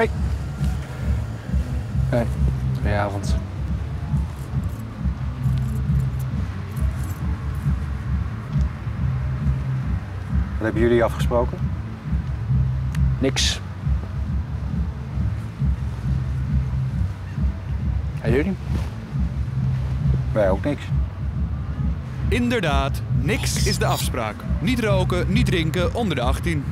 Hey. Hey, goedenavond. Wat hebben jullie afgesproken? Niks. En jullie? Wij ook niks. Inderdaad, niks is de afspraak. Niet roken, niet drinken onder de 18.